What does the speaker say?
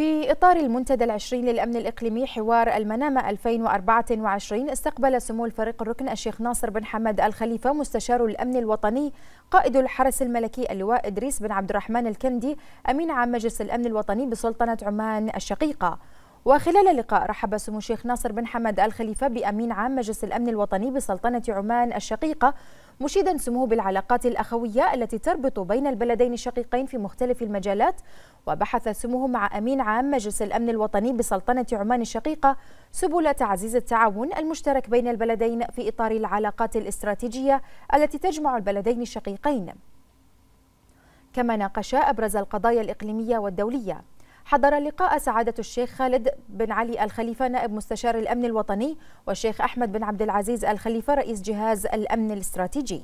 في إطار المنتدى العشرين للأمن الإقليمي حوار المنامة 2024 استقبل سمو الفريق الركن الشيخ ناصر بن حمد الخليفة مستشار الأمن الوطني قائد الحرس الملكي اللواء إدريس بن عبد الرحمن الكندي أمين عام مجلس الأمن الوطني بسلطنة عمان الشقيقة. وخلال اللقاء رحب سمو الشيخ ناصر بن حمد الخليفة بأمين عام مجلس الأمن الوطني بسلطنة عمان الشقيقة مشيدا سموه بالعلاقات الأخوية التي تربط بين البلدين الشقيقين في مختلف المجالات وبحث سموه مع أمين عام مجلس الأمن الوطني بسلطنة عمان الشقيقة سبل تعزيز التعاون المشترك بين البلدين في إطار العلاقات الاستراتيجية التي تجمع البلدين الشقيقين. كما ناقشا أبرز القضايا الإقليمية والدولية حضر اللقاء سعادة الشيخ خالد بن علي الخليفة نائب مستشار الأمن الوطني والشيخ أحمد بن عبد العزيز الخليفة رئيس جهاز الأمن الاستراتيجي.